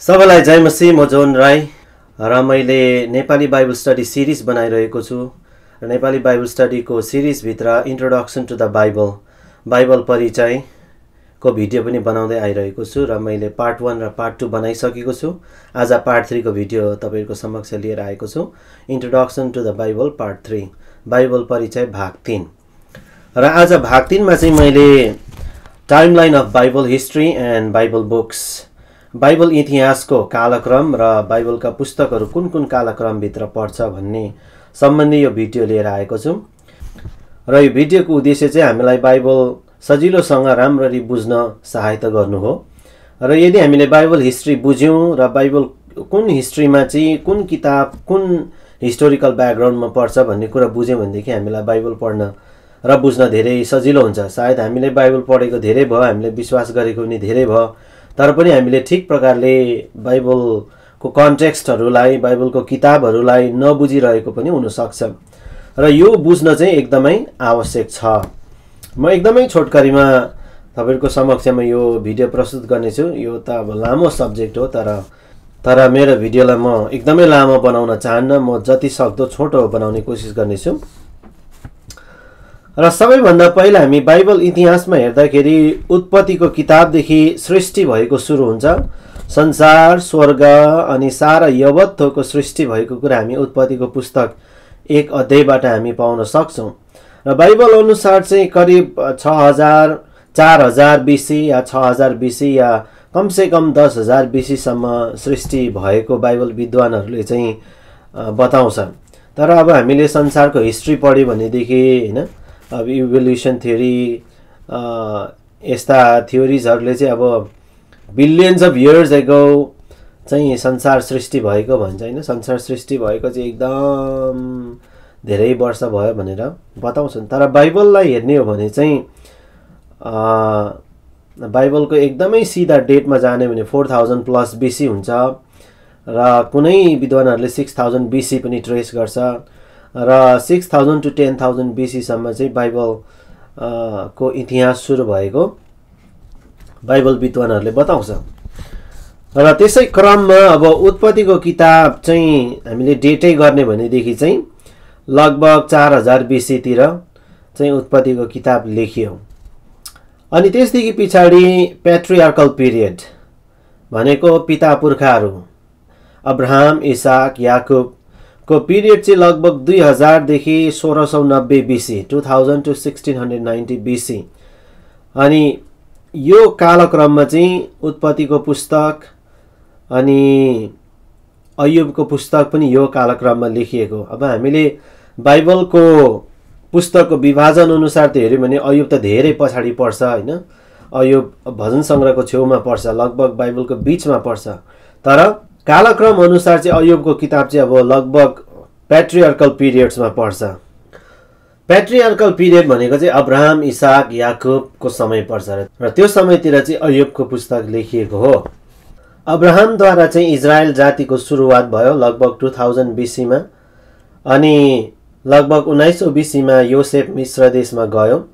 सबैलाई जय मसी म जोन राई र मैले नेपाली बाइबल स्टडी सिरिज बनाइरहेको छु। र नेपाली बाइबल स्टडीको सिरिजभित्र introduction to the Bible Bible परिचयको video पनि बनाउँदै आइरहेको छु र मैले पार्ट वान र पार्ट टू बनाइसकेको छु। आज पार्ट थ्रीको भिडियो तपाईँहरूको समक्ष लिएर आएको छु। Introduction to the Bible part three Bible परिचय भाग तिन। र आज भाग तिनमा चाहिँ मैले timeline of Bible history and Bible books Bible इतिहासको कालक्रम र बाइबलका पुस्तकहरू कुन कुन कालक्रमभित्र पर्छ भन्ने सम्बन्धी यो भिडियो लिएर आएको छु। र यो भिडियोको उद्देश्य चाहिँ हामीलाई बाइबल सजिलोसँग राम्ररी बुझ्न सहायता गर्नु हो। र यदि हामीले बाइबल हिस्ट्री बुझ्यौँ र बाइबल कुन हिस्ट्रीमा चाहिँ कुन किताब कुन हिस्टोरिकल ब्याकग्राउन्डमा पर्छ भन्ने कुरा बुझ्यौँ भनेदेखि हामीलाई बाइबल पढ्न र बुझ्न धेरै सजिलो हुन्छ। सायद हामीले बाइबल पढेको धेरै भयो हामीले विश्वास गरेको पनि धेरै भयो। तर पनि हामीले ठिक प्रकारले बाइबलको कन्टेक्स्टहरूलाई बाइबलको किताबहरूलाई नबुझिरहेको पनि हुनसक्छ। र यो बुझ्न चाहिँ एकदमै आवश्यक छ। म एकदमै छोटकरीमा तपाईँहरूको समक्षमा यो भिडियो प्रस्तुत गर्नेछु। यो त अब लामो सब्जेक्ट हो तर तर मेरो भिडियोलाई म एकदमै लामो बनाउन चाहन्न म जति सक्दो छोटो बनाउने कोसिस गर्नेछु। र सबैभन्दा पहिला हामी बाइबल इतिहासमा हेर्दाखेरि उत्पत्तिको किताबदेखि सृष्टि भएको सुरु हुन्छ। संसार स्वर्ग अनि सारा यवत्वको सृष्टि भएको कुरा हामी उत्पत्तिको पुस्तक एक अध्यायबाट हामी पाउन सक्छौँ। र बाइबल अनुसार चाहिँ करिब छ हजार चार हजार बिसी या छ हजार बिसी या कमसेकम दस हजार बिसीसम्म सृष्टि भएको बाइबल विद्वानहरूले चाहिँ बताउँछ तर अब हामीले संसारको हिस्ट्री पढ्यो भनेदेखि होइन अब इभोल्युसन थ्योरी यस्ता थ्योरिजहरूले चाहिँ अब बिलियन्स अफ इयर्स एगो चाहिँ संसार सृष्टि भएको भन्छ होइन? संसार सृष्टि भएको चाहिँ एकदम धेरै वर्ष भयो भनेर बताउँछन्। तर बाइबललाई हेर्ने हो भने चाहिँ बाइबलको एकदमै सिधा डेटमा जाने भने फोर थाउजन्ड प्लस बिसी हुन्छ र कुनै विद्वानहरूले सिक्स थाउजन्ड बिसी पनि ट्रेस गर्छ। र six thousand to ten thousand बिसीसम्म चाहिँ बाइबल को इतिहास सुरु भएको बाइबल विद्वानहरूले बताउँछ। र त्यसै क्रममा अब उत्पत्तिको किताब चाहिँ हामीले डेटै गर्ने भनेदेखि चाहिँ लगभग चार हजार बिसीतिर चाहिँ उत्पत्तिको किताब लेखियो। अनि त्यसदेखि पछाडि पेट्रियार्कल पिरियड भनेको पिता पुर्खाहरू अब्राहम इसाक याकुब को पिरियड चाहिँ लगभग दुई हजारदेखि सोह्र सौ नब्बे BC two thousand to sixteen hundred ninety BC अनि यो कालक्रममा चाहिँ उत्पत्तिको पुस्तक अनि अयुबको पुस्तक पनि यो कालक्रममा लेखिएको। अब हामीले बाइबलको पुस्तकको विभाजन अनुसार त हेऱ्यौँ भने अयुब त धेरै पछाडि पर्छ होइन? अयुब भजन सङ्ग्रहको छेउमा पर्छ लगभग बाइबलको बिचमा पर्छ। तर कालक्रम अनुसार चाहिँ अयुबको किताब चाहिँ अब लगभग प्याट्रियर्कल पिरियड्समा पर्छ प्याट्रियर्कल पिरियड भनेको चाहिँ अब्राहम इसाक याकुबको समय पर्छ र त्यो समयतिर चाहिँ अयुबको पुस्तक लेखिएको हो। अब्राहमद्वारा चाहिँ इजरायल जातिको सुरुवात भयो लगभग टु थाउजन्ड बिसीमा अनि लगभग उन्नाइस सौ बिसीमा योसेफ मिश्र देशमा गयो।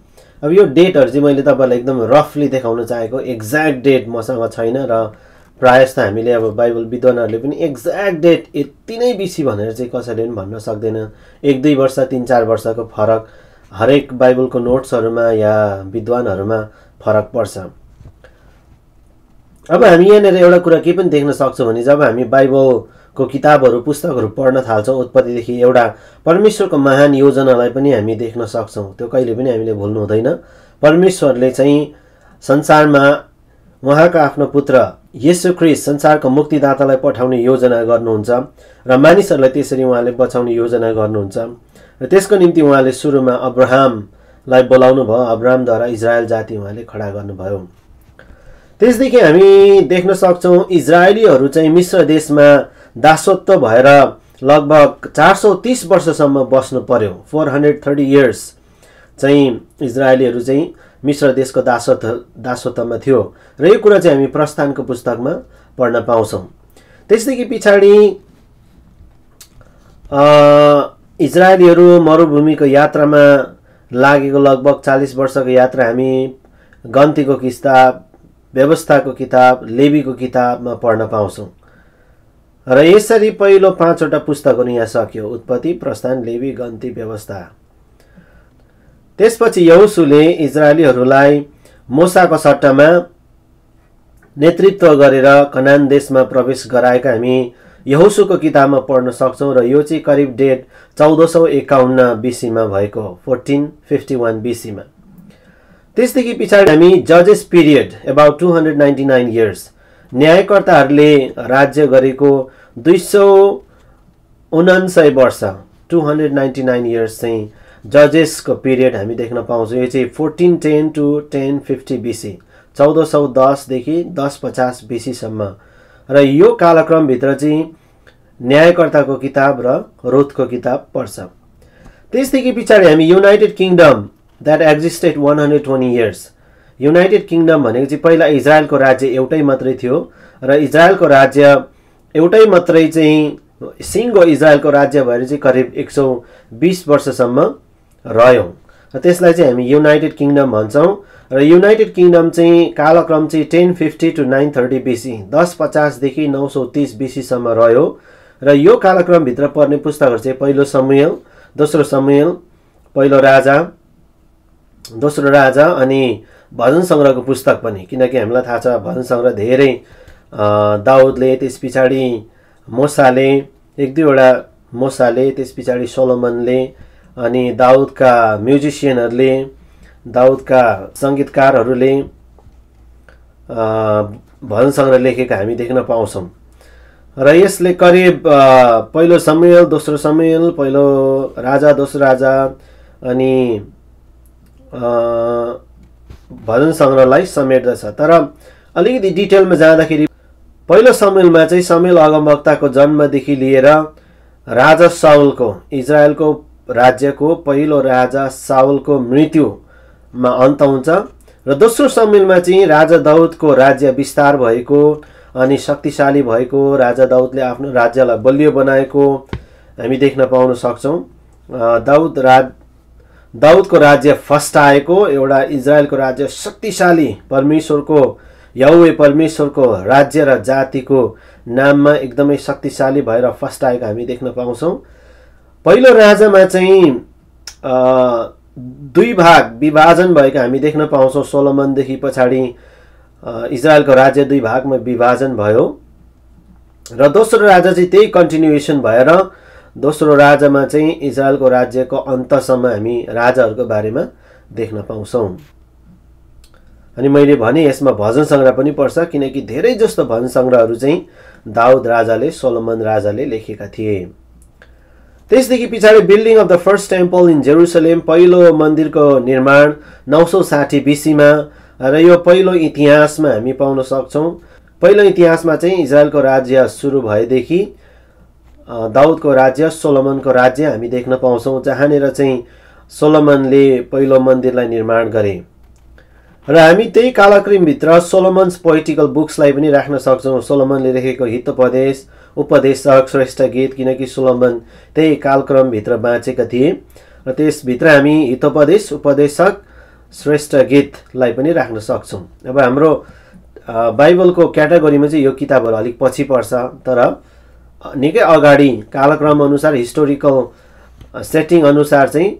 अब यो डेटहरू चाहिँ मैले तपाईँलाई एकदम रफली देखाउन चाहेको एक्ज्याक्ट डेट मसँग छैन र प्रायः जस्तो हामीले अब बाइबल विद्वानहरूले पनि एक्ज्याक्ट डेट यति नै बेसी भनेर चाहिँ कसैले पनि भन्न सक्दैन। एक दुई वर्ष तिन चार वर्षको फरक हरेक बाइबलको नोट्सहरूमा या विद्वानहरूमा फरक पर्छ। अब हामी यहाँनिर एउटा कुरा के पनि देख्न सक्छौँ भने जब हामी बाइबलको किताबहरू पुस्तकहरू पढ्न थाल्छौँ उत्पत्तिदेखि एउटा परमेश्वरको महान योजनालाई पनि हामी देख्न सक्छौँ त्यो कहिले पनि हामीले भुल्नु हुँदैन। परमेश्वरले चाहिँ संसारमा उहाँको आफ्नो पुत्र यसु ख्रिस संसारको मुक्तिदातालाई पठाउने योजना गर्नुहुन्छ र मानिसहरूलाई त्यसरी उहाँले बचाउने योजना गर्नुहुन्छ। र त्यसको निम्ति उहाँले सुरुमा अब्राहमलाई बोलाउनु भयो। अब्राहमद्वारा इजरायल जाति उहाँले खडा गर्नुभयो। त्यसदेखि हामी देख्न सक्छौँ इजरायलीहरू चाहिँ मिश्र देशमा दासत्व भएर लगभग चार सौ तिस वर्षसम्म बस्नु पर्यो। फोर हन्ड्रेड थर्टी इयर्स चाहिँ इजरायलीहरू चाहिँ मिश्र देशको दासत्व दासत्वमा थियो र यो कुरा चाहिँ हामी प्रस्थानको पुस्तकमा पढ्न पाउँछौँ। त्यसदेखि पछाडि इजरायलीहरू मरुभूमिको यात्रामा लागेको लगभग चालिस वर्षको यात्रा हामी गन्तीको किस्ता व्यवस्थाको किताब लेबीको किताबमा पढ्न पाउँछौँ। र यसरी पहिलो पाँचवटा पुस्तकहरू यहाँ सक्यो। उत्पत्ति प्रस्थान लेबी गन्ती व्यवस्था। त्यसपछि यौसुले इजरायलीहरूलाई मोसाको सट्टामा नेतृत्व गरेर कनान देशमा प्रवेश गराएका हामी यहोसुको किताबमा पढ्न सक्छौँ र यो चाहिँ करिब डेट चौध सौ एकाउन्न बिसीमा भएको हो फोर्टिन फिफ्टी वान बिसीमा। त्यसदेखि पछाडि हामी जजेस period about two hundred ninety nine years न्यायकर्ताहरूले राज्य गरेको दुई सौ उनान्सय वर्ष two hundred ninety nine years चाहिँ जजेसको पिरियड हामी देख्न पाउँछौँ। यो चाहिँ fourteen ten to ten fifty BC चौध सौ दसदेखि दस पचास बिसीसम्म। र यो कालक्रमभित्र चाहिँ न्यायकर्ताको किताब र रोथको किताब पर्छ। त्यसदेखि पछाडि हामी United Kingdom that existed one hundred twenty years. United Kingdom भनेको चाहिँ पहिला इजरायलको राज्य एउटै मात्रै थियो र इजरायलको राज्य एउटै मात्रै चाहिँ सिङ्गो इजरायलको राज्य भएर चाहिँ करिब एक सौ बिस वर्षसम्म रह्यौँ। र त्यसलाई चाहिँ हामी युनाइटेड किङडम भन्छौँ। र युनाइटेड किङडम चाहिँ कालक्रम चाहिँ ten fifty to nine thirty BC दस पचासदेखि नौ सौ तिस बिसीसम्म रह्यो। र यो कालक्रमभित्र पर्ने पुस्तकहरू चाहिँ पहिलो समूहल दोस्रो समूहल पहिलो राजा दोस्रो राजा अनि भजन सङ्ग्रहको पुस्तक पनि। किनकि हामीलाई थाहा छ भजन सङ्ग्रह धेरै दाउदले त्यस पछाडि मोसाले एक दुईवटा मोसाले त्यस पछाडि सोलोमनले अनि दाउदका म्युजिसियनहरूले दाउदका सङ्गीतकारहरूले भजन सङ्ग्रह लेखेका हामी देख्न पाउँछौँ। र यसले करिब पहिलो सम्मेल दोस्रो सम्मेल पहिलो राजा दोस्रो राजा अनि भजन सङ्ग्रहलाई समेट्दछ। तर अलिकति डिटेलमा जाँदाखेरि पहिलो सम्मेलमा चाहिँ समेल अगमवक्ताको जन्मदेखि लिएर राजा साउलको इजरायलको राज्यको पहिलो राजा साउलको मृत्युमा अन्त हुन्छ र दोस्रो सम्मेलमा चाहिँ राजा दाउदको राज्य विस्तार भएको अनि शक्तिशाली भएको राजा दाउदले आफ्नो राज्यलाई बलियो बनाएको हामी देख्न पाउन सक्छौँ। दाउद राज दाउदको राज्य फस्टाएको एउटा इजरायलको राज्य शक्तिशाली परमेश्वरको यौवे परमेश्वरको राज्य र जातिको नाममा एकदमै शक्तिशाली भएर फस्टाएको हामी देख्न पाउँछौँ। पहिलो राजामा चाहिँ दुई भाग विभाजन भएको हामी देख्न पाउँछौँ। सोलोमनदेखि पछाडि इजरायलको राज्य दुई भागमा विभाजन भयो। र दोस्रो राजा चाहिँ त्यही कन्टिन्युएसन भएर दोस्रो राजामा चाहिँ इजरायलको राज्यको अन्तसम्म हामी राजाहरूको बारेमा देख्न पाउँछौँ। अनि मैले भने यसमा भजन सङ्ग्रह पनि पर्छ किनकि धेरै जस्तो भजन सङ्ग्रहहरू चाहिँ दाउद राजाले सोलोमन राजाले लेखेका थिए। त्यसदेखि पछाडि building of the first temple in Jerusalem पहिलो मन्दिरको निर्माण नौ सौ साठी बिसीमा र यो पहिलो इतिहासमा हामी पाउन सक्छौँ। पहिलो इतिहासमा चाहिँ इजरायलको राज्य सुरु भएदेखि दाउदको राज्य सोलोमनको राज्य हामी देख्न पाउँछौँ जहाँनिर चाहिँ सोलोमनले पहिलो मन्दिरलाई निर्माण गरे। र हामी त्यही कालक्रमभित्र सोलोमन्स पोइटिकल बुक्सलाई पनि राख्न सक्छौँ। सोलोमनले लेखेको हितोपदेश उपदेशक श्रेष्ठ गीत किनकि सोलोमन त्यही कालक्रमभित्र बाँचेका थिए। र त्यसभित्र हामी हितोपदेश उपदेशक श्रेष्ठ गीतलाई पनि राख्न सक्छौँ। अब हाम्रो बाइबलको क्याटेगोरीमा चाहिँ यो किताबहरू अलिक पछि पर्छ तर निकै अगाडि कालक्रम अनुसार हिस्टोरिकल सेटिङ अनुसार चाहिँ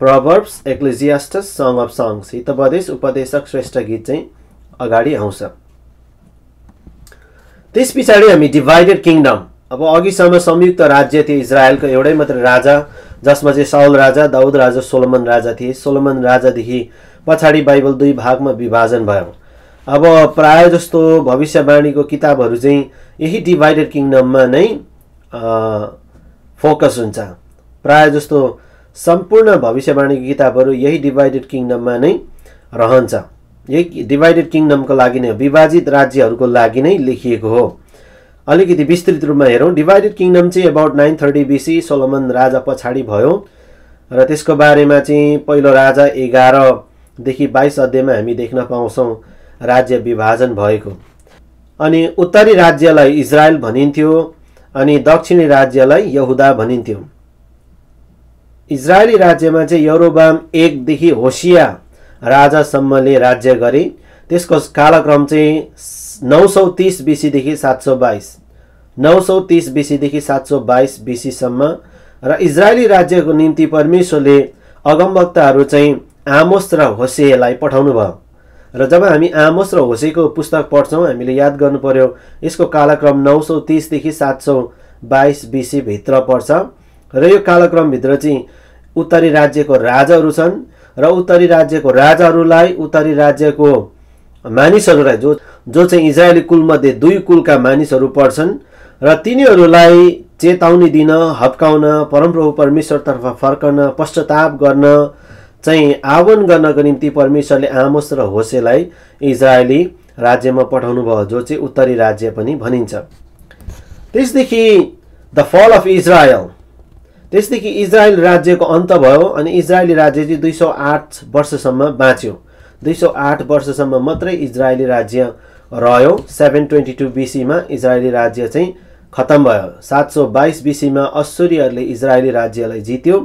Proverbs Ecclesiastes Song of Songs Hitopadesha उपदेशक श्रेष्ठ गीत चाहिँ अगाडि आउँछ। त्यस पछाडि हामी डिभाइडेड किङडम अब अघिसम्म संयुक्त राज्य थियो इजरायलको एउटै मात्र राजा जसमा चाहिँ साउल राजा दाउद राजा सोलोमन राजा थिए। सोलोमन राजादेखि पछाडि बाइबल दुई भागमा विभाजन भयो। अब प्राय जस्तो भविष्यवाणीको किताबहरू चाहिँ यही डिभाइडेड किङडममा नै फोकस हुन्छ। प्राय जस्तो सम्पूर्ण भविष्यवाणीको किताबहरू यही डिभाइडेड किङडममा नै रहन्छ। यही डिभाइडेड किङडमको लागि नै विभाजित राज्यहरूको लागि नै लेखिएको हो। अलिकति विस्तृत रूपमा हेरौँ। डिभाइडेड किङडम चाहिँ about nine thirty BC Solomon राजा पछाडि भयो र त्यसको बारेमा चाहिँ पहिलो राजा एघारदेखि बाइस अध्यायमा हामी देख्न पाउँछौँ राज्य विभाजन भएको। अनि उत्तरी राज्यलाई इजरायल भनिन्थ्यो अनि दक्षिणी राज्यलाई यहुदा भनिन्थ्यो। इजरायली राज्यमा चाहिँ यरोबाम एकदेखि होसिया राजासम्मले राज्य गरे। त्यसको कालक्रम चाहिँ नौ सौ तिस बिसीदेखि सात सौ बाइस नौ सौ तिस बिसीदेखि सात सौ बाइस बिसीसम्म र इजरायली राज्यको निम्ति परमेश्वरले अगमवक्ताहरू चाहिँ आमोस र होसेलाई पठाउनु भयो। र जब हामी आमोस र होसेको पुस्तक पढ्छौँ हामीले याद गर्नु पर्यो यसको कालक्रम नौ सौ तिसदेखि सात सौ बाइस बिसीभित्र पर्छ। र यो कालक्रमभित्र चाहिँ उत्तरी राज्यको राजाहरू छन्। र उत्तरी राज्यको राजाहरूलाई उत्तरी राज्यको मानिसहरूलाई जो जो चाहिँ इजरायली कुलमध्ये दुई कुलका मानिसहरू पर्छन् र तिनीहरूलाई चेतावनी दिन हप्काउन परमप्रभु परमेश्वरतर्फ फर्कन पश्चाताप गर्न चाहिँ आह्वान गर्नको निम्ति परमेश्वरले आमोस र होसेलाई इजरायली राज्यमा पठाउनु भयो जो चाहिँ उत्तरी राज्य पनि भनिन्छ। त्यसदेखि द फल अफ इजरायल त्यसदेखि इजरायल राज्यको अन्त भयो अनि इजरायली राज्य चाहिँ दुई सौ आठ वर्षसम्म बाँच्यो। दुई सौ आठ वर्षसम्म मात्रै इजरायली राज्य रह्यो। सेभेन ट्वेन्टी टू बिसीमा इजरायली राज्य चाहिँ खतम भयो। सात सौ बाइस बिसीमा अस्सुरीहरूले इजरायली राज्यलाई जित्यो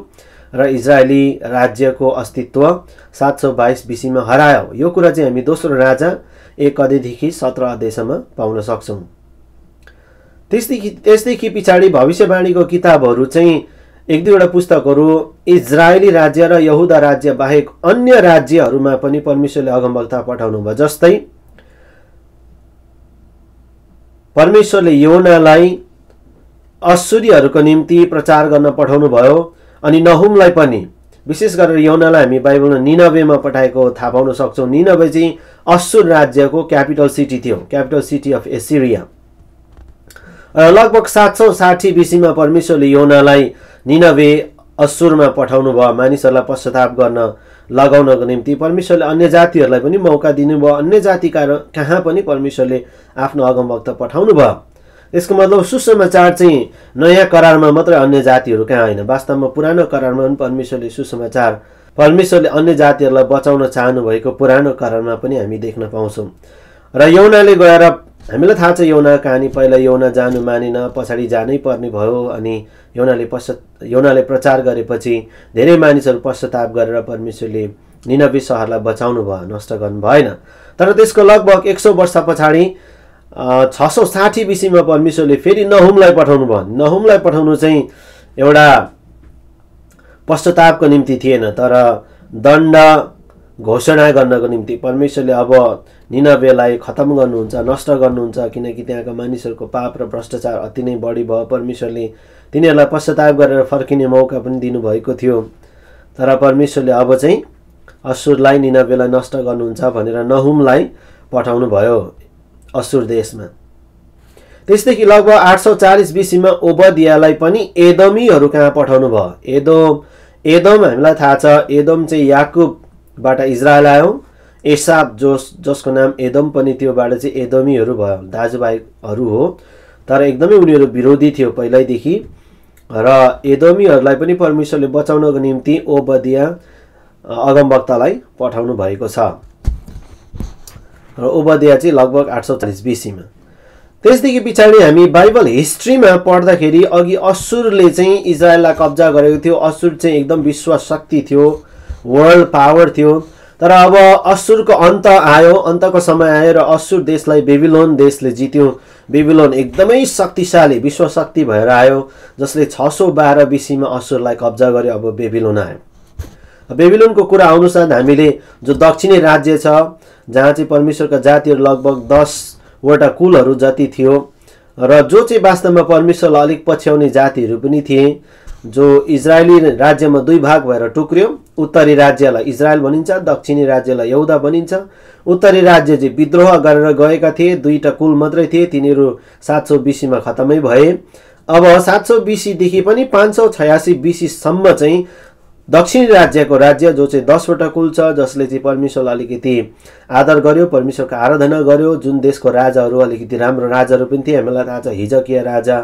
र इजरायली राज्यको अस्तित्व सात सौ बाइस बिसीमा हरायो। यो कुरा चाहिँ हामी दोस्रो राजा एक अध्ययदेखि सत्र अध्यायसम्म पाउन सक्छौँ। त्यसदेखि त्यसदेखि पछाडि भविष्यवाणीको किताबहरू चाहिँ एक दुईवटा पुस्तकहरू इजरायली राज्य र यहुदा राज्य बाहेक अन्य राज्यहरूमा पनि परमेश्वरले अगमवक्ता पठाउनु भयो जस्तै परमेश्वरले योनालाई अस्सुरीहरूको निम्ति प्रचार गर्न पठाउनु भयो अनि नहुमलाई पनि। विशेष गरेर यौनालाई हामी बाइबलमा निनवेमा पठाएको थाहा पाउन सक्छौँ। निनवे चाहिँ असुर राज्यको क्यापिटल सिटी थियो क्यापिटल सिटी अफ एसिरिया। लगभग सात सौ साठी बिसीमा परमेश्वरले योनालाई निनवे असुरमा पठाउनु भयो। मानिसहरूलाई पश्चाताप गर्न लगाउनको निम्ति परमेश्वरले अन्य जातिहरूलाई पनि मौका दिनुभयो। अन्य जातिका कहाँ पनि परमेश्वरले आफ्नो अगमभक्त पठाउनु भयो। यसको मतलब सुसमाचार चाहिँ नयाँ करारमा मात्रै अन्य जातिहरू कहाँ होइन। वास्तवमा पुरानो करारमा पनि परमेश्वरले सुसमाचार परमेश्वरले अन्य जातिहरूलाई बचाउन चाहनु भएको पुरानो करारमा पनि हामी देख्न पाउँछौँ। र यौनाले गएर हामीलाई थाहा छ यौना कहानी पहिला यौना जानु मानेन पछाडि जानै पर्ने भयो अनि यौनाले पश्चात यौनाले प्रचार गरेपछि धेरै मानिसहरू पश्चाताप गरेर परमेश्वरले निनबी सहरलाई बचाउनु भयो नष्ट गर्नु भएन। तर त्यसको लगभग एक सौ वर्ष पछाडि छ सौ साठी बिसीमा परमेश्वरले फेरि नहुमलाई पठाउनु भयो। नहुमलाई पठाउनु चाहिँ एउटा पश्चातापको निम्ति थिएन तर दण्ड घोषणा गर्नको निम्ति परमेश्वरले अब निनवेलाई खतम गर्नुहुन्छ नष्ट गर्नुहुन्छ किनकि त्यहाँका मानिसहरूको पाप र भ्रष्टाचार अति नै बढी भयो। परमेश्वरले तिनीहरूलाई पश्चाताप गरेर फर्किने मौका पनि दिनुभएको थियो। तर परमेश्वरले अब चाहिँ असुरलाई निनवेलाई नष्ट गर्नुहुन्छ भनेर नहुमलाई पठाउनु भयो असुर देशमा। त्यसदेखि लगभग आठ सौ चालिस बिसीमा ओबदियालाई पनि एदमीहरू कहाँ पठाउनु भयो एदोम एदम हामीलाई थाहा छ। एदम चाहिँ याकुबबाट इजरायल आयो। एसाब जोस जसको नाम एदम पनि त्योबाट चाहिँ एदमीहरू भयो। दाजुभाइहरू हो। तर एकदमै उनीहरू विरोधी थियो पहिल्यैदेखि। र एदमीहरूलाई पनि परमेश्वरले बचाउनको निम्ति ओबदिया अगमवक्तालाई पठाउनु भएको छ। र ओबदिया चाहिँ लगभग आठ सौ चालिस बिसीमा। त्यसदेखि पछाडि हामी बाइबल हिस्ट्रीमा पढ्दाखेरि अघि असुरले चाहिँ इजरायललाई कब्जा गरेको थियो। असुर चाहिँ एकदम विश्व शक्ति थियो। वर्ल्ड पावर थियो। तर अब असुरको अन्त आयो अन्तको समय आयो र असुर देशलाई बेबिलोन देशले जित्यो। बेबिलोन एकदमै शक्तिशाली विश्व शक्ति भएर आयो जसले छ सौ बाह्र बिसीमा असुरलाई कब्जा गर्यो अब बेबिलोन आयो। बेबिलोनको कुरा अनुसार हामीले जो दक्षिणी राज्य छ जहाँ चाहिँ परमेश्वरका जातिहरू लगभग दसवटा कुलहरू जति थियो र जो चाहिँ वास्तवमा परमेश्वरलाई अलिक पछ्याउने जातिहरू पनि थिए जो इजरायली राज्यमा दुई भाग भएर टुक्रियो। उत्तरी राज्यलाई इजरायल भनिन्छ दक्षिणी राज्यलाई यौदा भनिन्छ। उत्तरी राज्य चाहिँ विद्रोह गरेर गएका थिए दुईवटा कुल मात्रै थिए तिनीहरू सात सौ बिसीमा खतमै भए। अब सात सौ बिसीदेखि पनि पाँच सौ छयासी बिसीसम्म चाहिँ दक्षिणी राज्यको राज्य जो चाहिँ दसवटा कुल छ जसले चाहिँ परमेश्वरलाई अलिकति आदर गर्यो परमेश्वरको आराधना गर्यो जुन देशको राजाहरू अलिकति राम्रो राजाहरू पनि थिए। हामीलाई थाहा छ हिजकिया राजा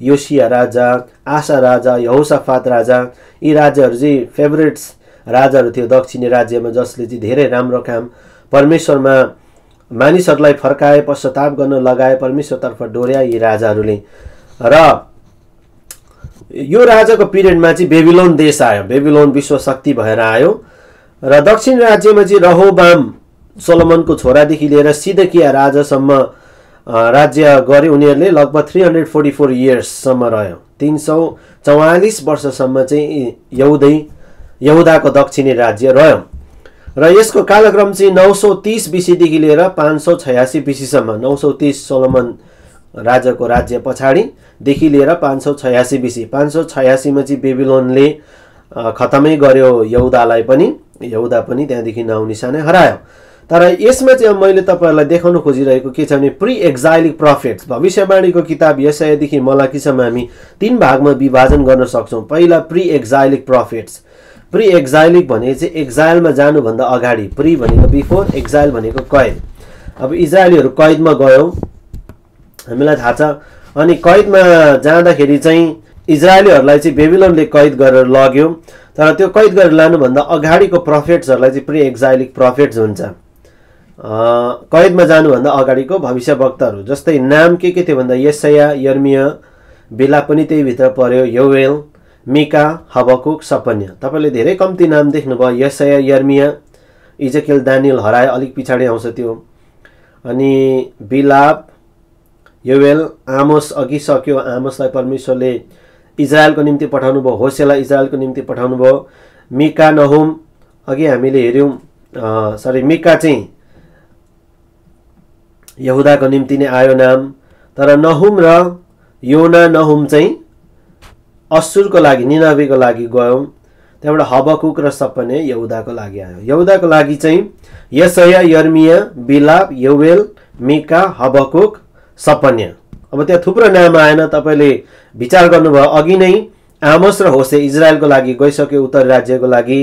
योसिया राजा आशा राजा यहोसाफात राजा यी राज्यहरू चाहिँ फेभरेट्स राजाहरू थियो दक्षिणी राज्यमा जसले चाहिँ धेरै राम्रो काम परमेश्वरमा मानिसहरूलाई फर्काए पश्चाताप गर्न लगाए परमेश्वरतर्फ डोर्याए यी राजाहरूले। र यो राजाको पिरियडमा चाहिँ बेबिलोन देश आयो। बेबिलोन विश्व शक्ति भएर आयो। र दक्षिण राज्यमा चाहिँ रहोबाम सोलोमनको छोरादेखि लिएर सिधकिया राजासम्म राज्य गरे उनीहरूले लगभग थ्री हन्ड्रेड फोर्टी फोर इयर्ससम्म रह्यो। तिन सौ चौवालिस वर्षसम्म चाहिँ यहुदै यहुदाको दक्षिणी राज्य रह्यो। र यसको कालक्रम चाहिँ नौ सौ तिस बिसीदेखि लिएर पाँच सौ छयासी बिसीसम्म नौ सौ तिस सोलोमन राजाको राज्य पछाडिदेखि लिएर पाँच सौ छयासी बिसी। पाँच सौ छयासीमा चाहिँ बेबिलोनले खतमै गर्यो यहुदालाई पनि। यहुदा पनि त्यहाँदेखि नाउँ निशानै हरायो। तर यसमा चाहिँ मैले तपाईँहरूलाई देखाउन खोजिरहेको के छ भने प्रि एक्जाइलिक प्रफिट्स भविष्यवाणीको किताब यसैदेखि मलाकीसम्म हामी तिन भागमा विभाजन गर्न सक्छौँ। पहिला pre exilic prophets pre exilic भने चाहिँ एक्जाइलमा जानुभन्दा अगाडि प्रि भनेको बिफोर एक्जाइल भनेको कैद। अब इजरायलीहरू कैदमा गयौँ। हामीलाई थाहा छ। अनि कैदमा जाँदाखेरि चाहिँ इजरायलीहरूलाई चाहिँ बेबिलोनले कैद गरेर लग्यो। तर त्यो कैद गरेर लानुभन्दा अगाडिको प्रफिट्सहरूलाई चाहिँ प्रि एक्जाइलिक प्रफिट्स हुन्छ। कैदमा जानुभन्दा अगाडिको भविष्यवक्ताहरू जस्तै नाम के के थियो भन्दा यसया यर्मिया बेला पनि त्यही भित्र पर्यो। योवेल मिका हबकुक सपन्य। तपाईँले धेरै कम्ती नाम देख्नुभयो। यसया यर्मिया इजकेल दानियल हराए अलिक पछाडि आउँछ त्यो। अनि बिलाप योवेल आमोस अघि सक्यो आमोसलाई परमेश्वरले इजरायलको निम्ति पठाउनु भयो होसेलाई इजरायलको निम्ति पठाउनु भयो मिका नहुम अघि हामीले हेऱ्यौँ सरी मिका चाहिँ यहुदाको निम्ति नै आयो नाम तर नहुम र योना नहुम चाहिँ असुरको लागि निनाबीको लागि गयौँ। त्यहाँबाट हबकुक र सपने यहुदाको लागि आयो। यहुदाको लागि चाहिँ यसया यर्मिया बिलाप यौवेल मिका हबकुक सपन्य। अब त्यहाँ थुप्रो नाम आएन तपाईँले विचार गर्नुभयो अघि नै आमोस र होसे इजरायलको लागि गइसक्यो उत्तर राज्यको लागि।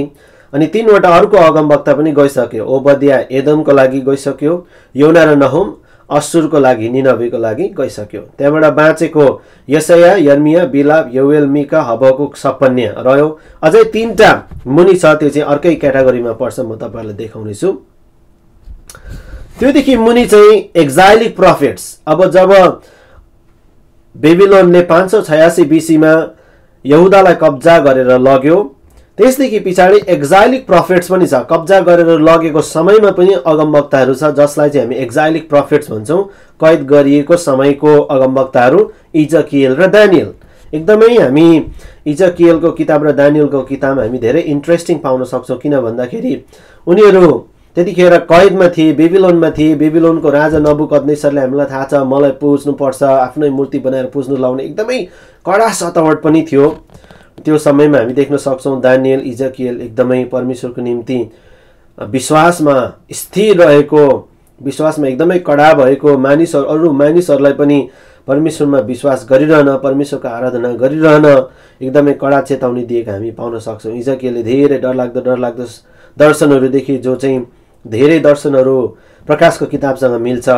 अनि तिनवटा अर्को अगमवक्ता पनि गइसक्यो ओबदिया एदमको लागि गइसक्यो यौना र नहुम असुरको लागि निनबीको लागि गइसक्यो। त्यहाँबाट बाँचेको यसया यर्मिया बिलाप यौवेल मिका हबकुक सपन्य रह्यो। अझै तिनवटा मुनि छ त्यो चाहिँ अर्कै क्याटेगोरीमा पर्छ म तपाईँहरूलाई देखाउनेछु। त्योदेखि मुनि चाहिँ एक्जाइलिक प्रफिट्स अब जब बेबिलोनले पाँच सौ छयासी बिसीमा यहुदालाई कब्जा गरेर लग्यो त्यसदेखि पछाडि एक्जाइलिक प्रफिट्स पनि छ। कब्जा गरेर लगेको समयमा पनि अगमवक्ताहरू छ जसलाई चाहिँ हामी एक्जाइलिक प्रफिट्स भन्छौँ। कैद गरिएको समयको अगमवक्ताहरू इजकियल र दानियल। एकदमै हामी इजकियलको किताब र दानियलको किताब हामी धेरै इन्ट्रेस्टिङ पाउन सक्छौँ। किन भन्दाखेरि उनीहरू त्यतिखेर कैदमा थिए बेबिलोनमा थिए। बेबिलोनको राजा नबुकदनेसरले हामीलाई थाहा छ मलाई पुज्नुपर्छ आफ्नै मूर्ति बनाएर पुज्नु लाउने एकदमै कडा सतावट पनि थियो। त्यो समयमा हामी देख्न सक्छौँ दानियल इजकियल एकदमै परमेश्वरको निम्ति विश्वासमा स्थिर रहेको विश्वासमा एकदमै कडा भएको मानिसहरू अरू मानिसहरूलाई पनि परमेश्वरमा विश्वास गरिरहन परमेश्वरको आराधना गरिरहन एकदमै कडा चेतावनी दिएको हामी पाउन सक्छौँ। इजकियलले धेरै डरलाग्दो डरलाग्दो दर्शनहरूदेखि जो चाहिँ धेरै दर्शनहरू प्रकाशको किताबसँग मिल्छ।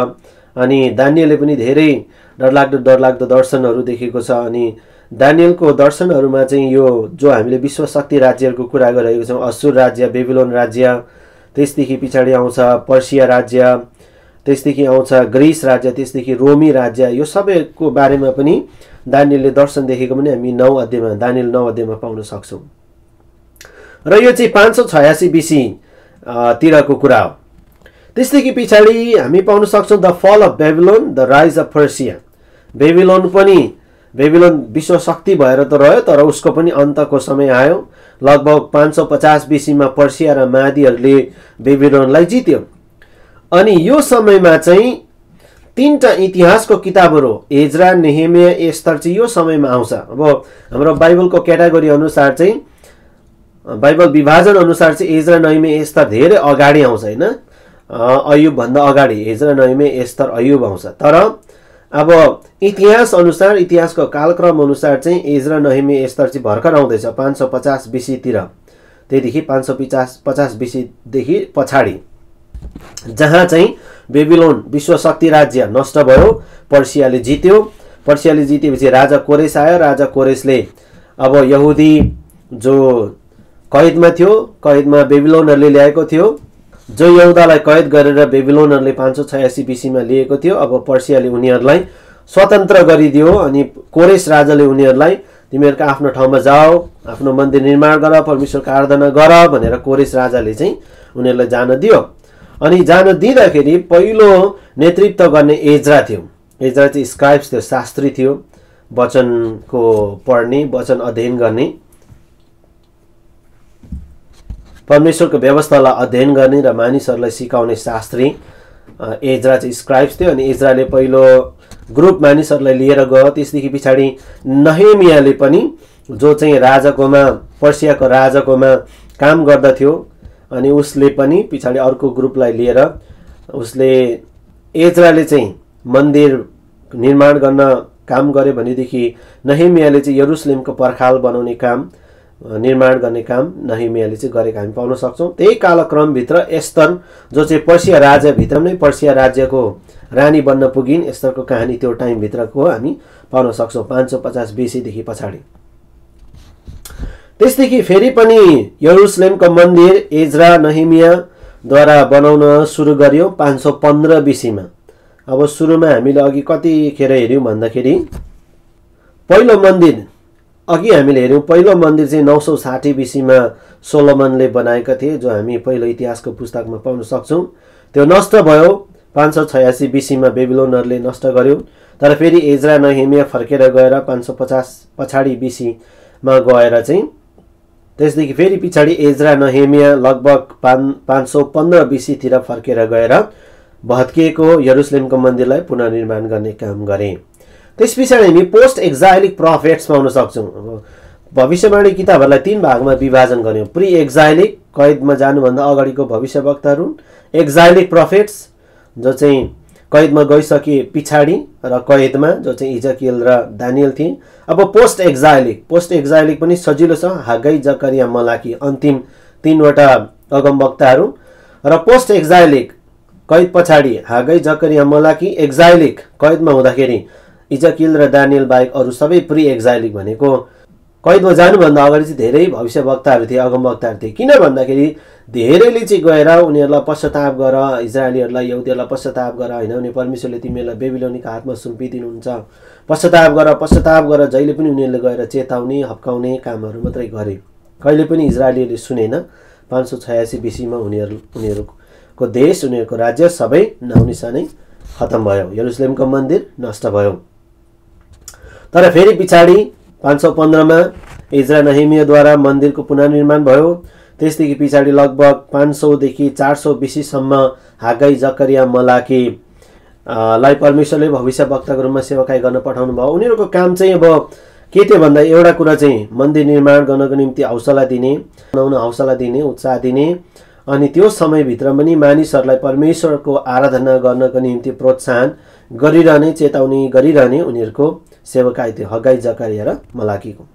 अनि दानियलले पनि धेरै डरलाग्दो डरलाग्दो दर्शनहरू देखेको छ। अनि दानियलको दर्शनहरूमा चाहिँ यो जो हामीले विश्व शक्ति राज्यहरूको कुरा गरिरहेको छौँ असुर राज्य बेबिलोन राज्य त्यसदेखि पछाडि आउँछ पर्सिया राज्य त्यसदेखि आउँछ ग्रिस राज्य त्यसदेखि रोमी राज्य। यो सबैको बारेमा पनि दानियलले दर्शन देखेको पनि हामी नौ अध्यायमा दानियल नौ अध्यायमा पाउन सक्छौँ। र यो चाहिँ पाँच सौ छयासी बिसी तिरको कुरा हो। त्यसदेखि पछाडि हामी पाउन सक्छौँ the fall of Babylon the rise of Persia Babylon पनि बेबिलोन विश्व शक्ति भएर त रह्यो तर उसको पनि अन्तको समय आयो। लगभग पाँच सौ पचास बिसीमा पर्सिया र मादीहरूले बेबिलोनलाई जित्यो। अनि यो समयमा चाहिँ तिनवटा इतिहासको किताबहरू एजरा नेहेमिया एस्तर चाहिँ यो समयमा आउँछ। अब हाम्रो बाइबलको क्याटेगोरी अनुसार चाहिँ बाइबल विभाजन अनुसार चाहिँ एजरा नैमे एस्तर धेरै अगाडि आउँछ होइन? अयुबभन्दा अगाडि एजरा नैमे एस्तर अयुब आउँछ। तर अब इतिहास अनुसार इतिहासको कालक्रम अनुसार चाहिँ एजरा नहिमे एस्तर चाहिँ भर्खर आउँदैछ पाँच सौ पचास बिसीतिर। त्यहीदेखि पाँच सौ पचास पचास बिसीदेखि पछाडि। जहाँ चाहिँ बेबिलोन विश्व शक्ति राज्य नष्ट भयो पर्सियाले जित्यो। पर्सियाले जितेपछि राजा कोरेस आयो। राजा कोरेसले अब यहुदी जो कैदमा थियो कैदमा बेबिलोनहरूले ल्याएको थियो। जो यहुदालाई कैद गरेर बेबिलोनहरूले पाँच सौ छयासी बिसीमा लिएको थियो अब पर्सियाले उनीहरूलाई स्वतन्त्र गरिदियो अनि कोरेस राजाले उनीहरूलाई तिमीहरूको आफ्नो ठाउँमा जाओ आफ्नो मन्दिर निर्माण गर परमेश्वरको आराधना गर भनेर कोरेस राजाले चाहिँ उनीहरूलाई जान दियो। अनि जान दिँदाखेरि पहिलो नेतृत्व गर्ने एजरा थियो। एजरा चाहिँ स्क्राइब्स थियो शास्त्री थियो। वचनको पढ्ने वचन अध्ययन गर्ने। परमेश्वरको व्यवस्थालाई अध्ययन गर्ने र मानिसहरूलाई सिकाउने शास्त्री एजरा चाहिँ स्क्राइब्स थियो अनि एजराले पहिलो ग्रुप मानिसहरूलाई लिएर गयो। त्यसदेखि पछाडि नहेमियाले पनि जो चाहिँ राजाकोमा पर्सियाको राजाकोमा काम गर्दथ्यो अनि उसले पनि पछाडि अर्को ग्रुपलाई लिएर उसले एजराले चाहिँ मन्दिर निर्माण गर्न काम गर्यो। भनेदेखि नहेमियाले चाहिँ यरुसलेमको पर्खाल बनाउने काम निर्माण गर्ने काम नहिमियाले चाहिँ गरेको हामी पाउन सक्छौँ। त्यही कालक्रमभित्र एस्तर जो चाहिँ पर्सिया राज्यभित्र नै पर्सिया राज्यको रानी बन्न पुगिन् एस्तरको कहानी त्यो टाइमभित्रको हामी पाउन सक्छौँ पाँच सौ पचास बिसीदेखि पछाडि। त्यसदेखि फेरि पनि यरुसलेमको मन्दिर एजरा नहिमियाद्वारा बनाउन सुरु गर्यो पाँच सौ पन्ध्र बिसीमा। अब सुरुमा हामीले अघि कतिखेर हेऱ्यौँ भन्दाखेरि पहिलो मन्दिर अघि हामीले हेऱ्यौँ पहिलो मन्दिर चाहिँ नौ सौ साठी बिसीमा सोलोमनले बनाएका थिए जो हामी पहिलो इतिहासको पुस्तकमा पाउन सक्छौँ। त्यो नष्ट भयो पाँच सौ छयासी बिसीमा बेबिलोनहरूले नष्ट गर्यो। तर फेरि एजरा नहेमिया फर्केर गएर पाँच सौ पचास पछाडि बिसीमा गएर चाहिँ त्यसदेखि फेरि पछाडि एजरा नहेमिया लगभग पाँच पाँच सौ पन्ध्र बिसीतिर फर्केर गएर भत्किएको यरुसलेमको मन्दिरलाई पुनर्निर्माण गर्ने काम गरे। त्यस पछाडि हामी पोस्ट एक्जाइलिक प्रफेट्स पाउन सक्छौँ। भविष्यवाणी किताबहरूलाई तिन भागमा विभाजन गऱ्यौँ प्रि एक्जाइलिक कैदमा जानुभन्दा अगाडिको भविष्यवक्ताहरू एक्जाइलिक प्रफेट्स जो चाहिँ कैदमा गइसके पछाडि र कैदमा जो चाहिँ इजकियल र दानियल थिए। अब पोस्ट एक्जाइलिक पोस्ट एक्जाइलिक पनि सजिलो छ। हागै जकरिया मलाकी अन्तिम तिनवटा अगमवक्ताहरू र पोस्ट एक्जाइलिक कैद पछाडि हागै जकरिया मलाकी एक्जाइलिक कैदमा हुँदाखेरि इजकिल र दानियल बाहेक अरू सबै प्रि एक्जाइलिक भनेको कैदमा जानुभन्दा अगाडि चाहिँ धेरै भविष्यवक्ताहरू थिए अगमवक्ताहरू थिए। किन भन्दाखेरि धेरैले चाहिँ गएर उनीहरूलाई पश्चाताप गर इजरायलीहरूलाई यहुदीहरूलाई पश्चाताप गर होइन? भने परमेश्वरले तिमीहरूलाई बेबिलोनीको हातमा सुम्पिदिनुहुन्छ। पश्चाताप गर पश्चाताप गर जहिले पनि उनीहरूले गएर चेताउने हप्काउने कामहरू मात्रै गरे। कहिले पनि इजरायलीहरूले सुनेन। पाँच सौ छयासी बिसीमा उनीहरू उनीहरूको देश उनीहरूको राज्य सबै नाउनिसा नै खतम भयो। यरुसलेमको मन्दिर नष्ट भयो। तर फेरि पछाडि पाँच सौ पन्ध्रमा इजरा नहेमियाद्वारा मन्दिरको पुनर्निर्माण भयो। त्यसदेखि पछाडि लगभग पाँच सौदेखि चार सौ बिसीसम्म हागै जकरिया मलाकी लाई परमेश्वरले भविष्य वक्ताको रूपमा सेवाकाई गर्न पठाउनु भयो। उनीहरूको काम चाहिँ अब के थियो भन्दा एउटा कुरा चाहिँ मन्दिर निर्माण गर्नको निम्ति हौसला दिने बनाउन हौसला दिने उत्साह दिने अनि त्यो समयभित्र पनि मानिसहरूलाई परमेश्वरको आराधना गर्नको निम्ति प्रोत्साहन गरिरहने चेतावनी गरिरहने उनीहरूको सेवकाई थियो हगाई जकारिया र मलाकीको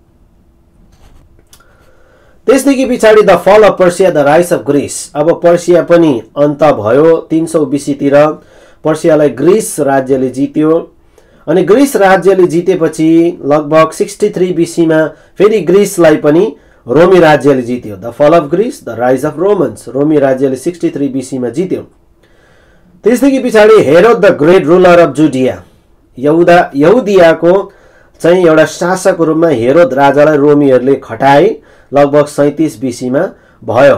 त्यसदेखि पछाडि the fall of Persia the rise of Greece. अब पर्सिया पनि अन्त भयो। तिन सौ बिसीतिर पर्सियालाई ग्रिस राज्यले जित्यो। अनि ग्रिस राज्यले जितेपछि लगभग सिक्सटी थ्री बिसीमा फेरि ग्रिसलाई पनि रोमी राज्यले जित्यो। The fall of Greece the rise of Romans. रोमी राज्यले सिक्सटी थ्री बिसीमा जित्यो। त्यसदेखि पछाडि Herod the great ruler of Judea. यहुदा यहुदियाको चाहिँ एउटा शासकको रूपमा हेरोद राजालाई रोमीहरूले खटाए लगभग सैतिस बिसीमा भयो।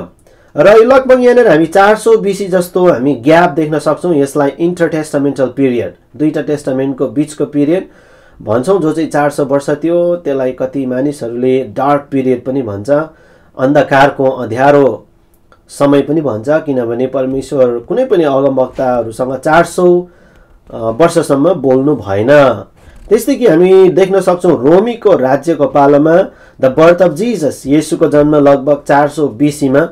र लगभग यहाँनिर हामी चार सौ बिसी जस्तो हामी ग्याप देख्न सक्छौँ यसलाई इन्टर टेस्टामेन्टल पिरियड दुईवटा टेस्टामेन्टको बिचको पिरियड भन्छौँ जो चाहिँ चार सौ वर्ष थियो त्यसलाई कति मानिसहरूले डार्क पिरियड पनि भन्छ अन्धकारको अँध्यारो समय पनि भन्छ किनभने परमेश्वर कुनै पनि अगमवक्ताहरूसँग चार सौ वर्षसम्म बोल्नु भएन। त्यस्तै हामी देख्न सक्छौँ रोमीको राज्यको पालोमा द बर्थ अफ जिजस येसुको जन्म लगभग चार सौ बिसीमा।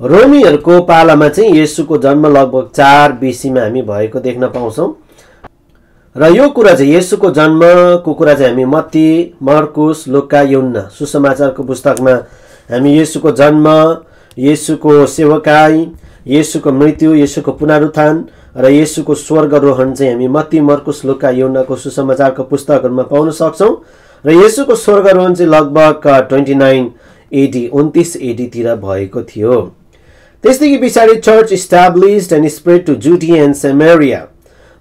रोमीहरूको पालामा चाहिँ येसुको जन्म लगभग चार बिसीमा हामी भएको देख्न पाउँछौँ। र यो कुरा चाहिँ येसुको जन्मको कुरा चाहिँ हामी मत्ती मर्कुस लोक्का युन्ना सुसमाचारको पुस्तकमा हामी येसुको जन्म येसुको सेवकाई येसुको मृत्यु येसुको पुनरुत्थान र येसुको स्वर्गरोहण चाहिँ हामी मत्ती मर्कुस लुका यौनाको सुसमाचारको पुस्तकहरूमा पाउन सक्छौँ। र येसुको स्वर्गरोहण चाहिँ लगभग ट्वेन्टी नाइन एडी उन्तिस एडीतिर भएको थियो। त्यसदेखि पछाडि church established and spread to Judea and Samaria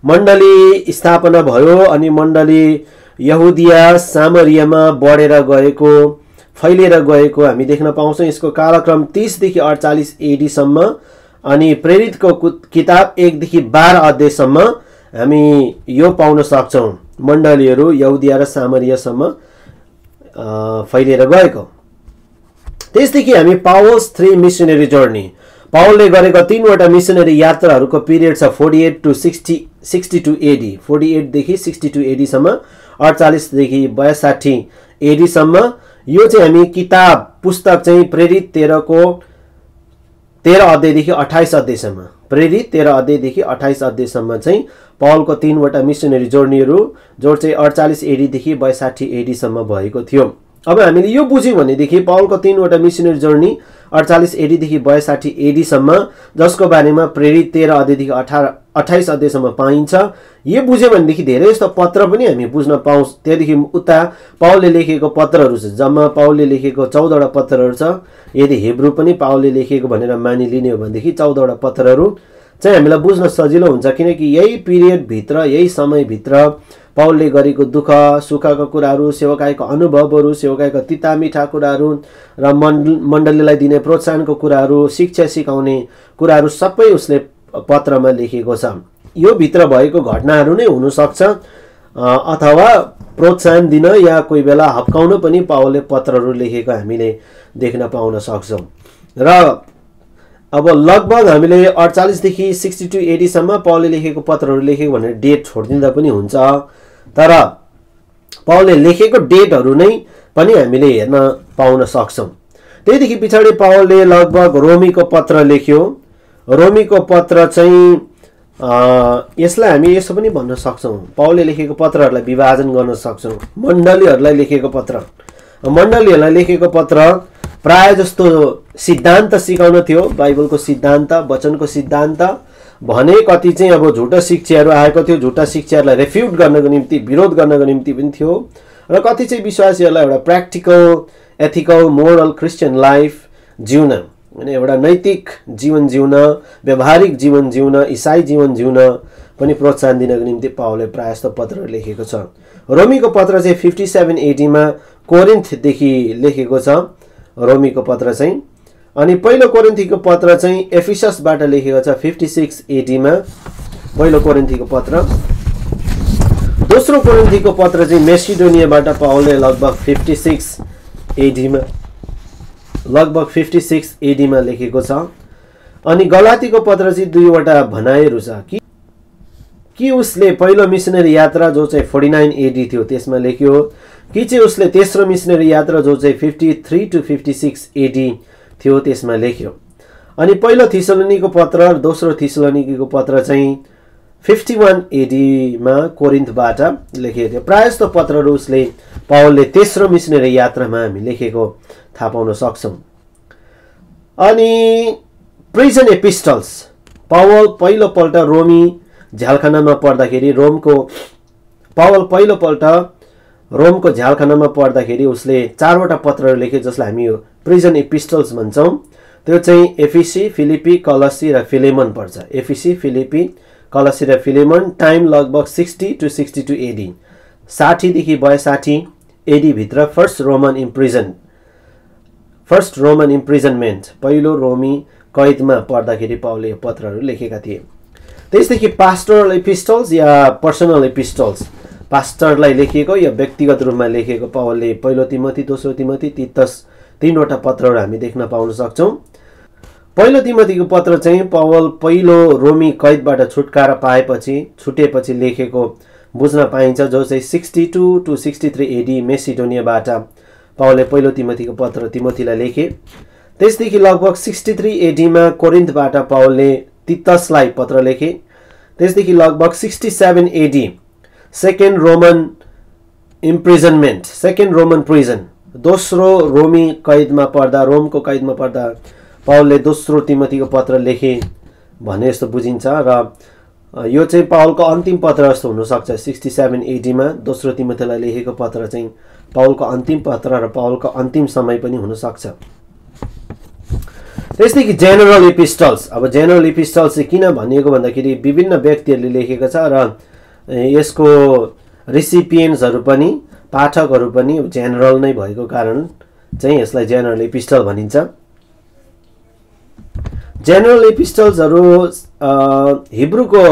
मण्डली स्थापना भयो अनि मण्डली यहुदिया सामरियामा बढेर गएको फैलिएर गएको हामी देख्न पाउँछौँ। यसको कालक्रम तिसदेखि अडचालिस एडीसम्म अनि प्रेरितको किताब एकदेखि बाह्र अध्यायसम्म हामी यो पाउन सक्छौँ। मण्डलीहरू यौदिया र सामरियासम्म फैलिएर गएको। त्यसदेखि हामी पावल्स थ्री मिसनरी जर्नी। पावलले गरेको तिनवटा मिसनरी यात्राहरूको पिरियड छ forty eight to sixty sixty two AD. Forty एटदेखि sixty two एडीसम्म अडचालिसदेखि बयासाठी एडीसम्म। यो चाहिँ हामी किताब पुस्तक चाहिँ प्रेरित तेह्रको तेह्र अध्यायदेखि अठाइस अध्यायसम्म। प्रेरित तेह्र अध्यायदेखि अठाइस अध्यायसम्म चाहिँ पलको तिनवटा मिसनरी जोड्नीहरू जो चाहिँ अडचालिस एडीदेखि बैसाठी एडीसम्म भएको थियो। अब हामीले यो बुझ्यौँ भनेदेखि पलको तिनवटा मिसनरी जोर्नी अडचालिस एडीदेखि बयसाठी एडीसम्म जसको बारेमा प्रेरित तेह्र अध्यायदेखि अठार अठाइस अध्यायसम्म पाइन्छ। यो बुझ्यो भनेदेखि धेरै जस्तो पत्र पनि हामी बुझ्न पाउँछ त्यहाँदेखि उता पाउलले लेखेको पत्रहरू छ। जम्मा पाउलले लेखेको चौधवटा पत्रहरू छ। यदि हेब्रु पनि पाउलले लेखेको भनेर मानिलिने हो भनेदेखि चौधवटा पत्रहरू। चाहिँ हामीलाई बुझ्न सजिलो हुन्छ किनकि यही पिरियडभित्र यही समयभित्र पाउलले गरेको दुःख सुखका कुराहरू सेवकाईको अनुभवहरू सेवकाईको तिता मिठा कुराहरू र मण्डलीलाई दिने प्रोत्साहनको कुराहरू शिक्षा सिकाउने कुराहरू सबै उसले पत्रमा लेखेको छ। यो भित्र भएको घटनाहरू नै हुनसक्छ अथवा प्रोत्साहन दिन या कोही बेला हप्काउन पनि पावलले पत्रहरू लेखेको हामीले देख्न पाउन सक्छौँ। र अब लगभग हामीले अडचालिसदेखि सिक्सटी टू एटीसम्म पावलले लेखेको पत्रहरू लेखेको भनेर डेट छोडिदिँदा पनि हुन्छ। तर पावलले लेखेको डेटहरू नै पनि हामीले हेर्न पाउन सक्छौँ। त्यहीदेखि पछाडि पावलले लगभग रोमीको पत्र लेख्यो। रोमीको पत्र चाहिँ यसलाई हामी यसो पनि भन्न सक्छौँ। पावलले लेखेको पत्रहरूलाई विभाजन गर्न सक्छौँ। मण्डलीहरूलाई लेखेको पत्र। मण्डलीहरूलाई लेखेको पत्र प्राय जस्तो सिद्धान्त सिकाउन थियो। बाइबलको सिद्धान्त वचनको सिद्धान्त भने कति चाहिँ अब झुटा शिक्षाहरू आएको थियो। झुटा शिक्षाहरूलाई रेफ्युट गर्नको निम्ति विरोध गर्नको निम्ति पनि थियो। र कति चाहिँ विश्वासीहरूलाई एउटा practical ethical moral Christian life जिउन अनि एउटा नैतिक जीवन जिउन व्यावहारिक जीवन जिउन इसाई जीवन जिउन पनि प्रोत्साहन दिनको निम्ति पावलले प्रायः जस्तो पत्रहरू लेखेको छ। रोमीको पत्र चाहिँ फिफ्टी सेभेन एटीमा कोरिन्थदेखि लेखेको छ। रोमीको पत्र चाहिँ अनि पहिलो कोरिन्थीको पत्र चाहिँ एफिससबाट लेखेको छ फिफ्टी सिक्स एटीमा पहिलो कोरिन्थीको पत्र। दोस्रो कोरिन्थीको पत्र चाहिँ मेसिडोनियाबाट पाउले लगभग फिफ्टी सिक्स एडीमा लगभग फिफ्टी सिक्स एडीमा लेखेको छ। अनि गलातीको पत्र चाहिँ दुईवटा भनाइहरू छ कि कि उसले पहिलो मिसनरी यात्रा जो चाहिँ फोर्टी नाइन एडी थियो त्यसमा लेख्यो कि चाहिँ उसले तेस्रो मिसनरी यात्रा जो चाहिँ fifty three to fifty six AD थियो त्यसमा लेख्यो। अनि पहिलो थिसलोनीको पत्र दोस्रो थिसलोनीको पत्र चाहिँ फिफ्टी वान एडीमा कोरिन्थबाट लेखेको थियो। प्रायः जस्तो पत्रहरू उसले पावलले तेस्रो मिसनरी यात्रामा हामी लेखेको थाहा पाउन सक्छौँ। अनि प्रिजन एपिस्टल्स पावल पहिलोपल्ट रोमी झ्यालखानामा पर्दाखेरि रोमको पावल पहिलोपल्ट रोमको झ्यालखानामा पर्दाखेरि उसले चारवटा पत्रहरू लेखे जसलाई हामी प्रिजन एपिस्टल्स भन्छौँ। त्यो चाहिँ एफिसी फिलिपी कलसी र फिलेमन पर्छ। एफिसी फिलिपी कलसी र फिलेमन टाइम लगभग sixty to sixty two AD साठीदेखि बयसाठी एडीभित्र first Roman imprison first Roman imprisonment. पहिलो रोमी कैदमा पर्दाखेरि पाउले पत्रहरू लेखेका थिए। त्यसदेखि पास्टरल एपिस्टल्स या पर्सनल एपिस्टल्स पास्टरलाई लेखिएको या व्यक्तिगत रूपमा लेखिएको पावलले पहिलो तिमती दोस्रो तिमती तितस तिनवटा पत्रहरू हामी देख्न पाउन सक्छौँ। पहिलो तिमतीको पत्र चाहिँ पवल पहिलो रोमी कैदबाट छुटकारा पाएपछि छुटेपछि लेखेको बुझ्न पाइन्छ जो चाहिँ sixty two to sixty three AD मेसिडोनियाबाट पावलले पहिलो तिमतीको पत्र तिमतीलाई लेखे। त्यसदेखि लगभग सिक्सटी थ्री एडीमा कोरिन्थबाट पावलले तितसलाई पत्र लेखे। त्यसदेखि लगभग sixty seven AD second Roman imprisonment second Roman prison दोस्रो रोमी कैदमा पर्दा रोमको कैदमा पर्दा पावलले दोस्रो तिमतीको पत्र लेखे भने जस्तो बुझिन्छ र यो चाहिँ पावलको अन्तिम पत्र जस्तो हुनसक्छ। सिक्सटी सेभेन एटीमा दोस्रो तिमतीलाई लेखेको पत्र चाहिँ पावलको अन्तिम पत्र र पावलको अन्तिम समय पनि हुनसक्छ। त्यसदेखि जेनरल इपिस्टल्स अब जेनरल इपिस्टल्स चाहिँ किन भनिएको भन्दाखेरि विभिन्न व्यक्तिहरूले लेखेको छ र यसको रिसिपियन्ट्सहरू पनि पाठकहरू पनि जेनरल नै भएको कारण चाहिँ यसलाई जेनरल एपिस्टल भनिन्छ। जेनरल एपिस्टल्सहरू हिब्रूको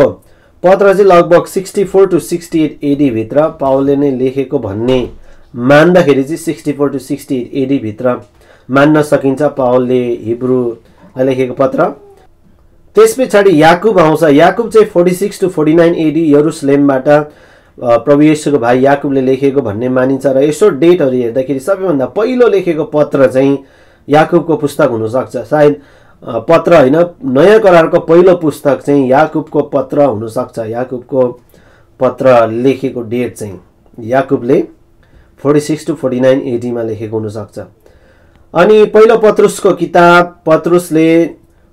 पत्र चाहिँ लगभग sixty four to sixty eight एडीभित्र पावलले नै लेखेको भन्ने मान्दाखेरि चाहिँ sixty four to sixty eight एडीभित्र मान्न सकिन्छ पावलले हिब्रूलाई लेखेको पत्र। त्यस पछाडि याकुब आउँछ। याकुब चाहिँ forty six to forty nine AD यरुसलेमबाट प्रभु येशूको भाइ याकुबले लेखेको भन्ने मानिन्छ र यसो डेटहरू हेर्दाखेरि सबैभन्दा पहिलो लेखेको पत्र चाहिँ याकुबको पुस्तक हुनसक्छ। सायद पत्र होइन नयाँ करारको पहिलो पुस्तक चाहिँ याकुबको पत्र हुनसक्छ। याकुबको पत्र लेखेको डेट चाहिँ याकुबले forty six to forty nine एडीमा लेखेको हुनसक्छ। अनि पहिलो पत्रुसको किताब पत्रुसले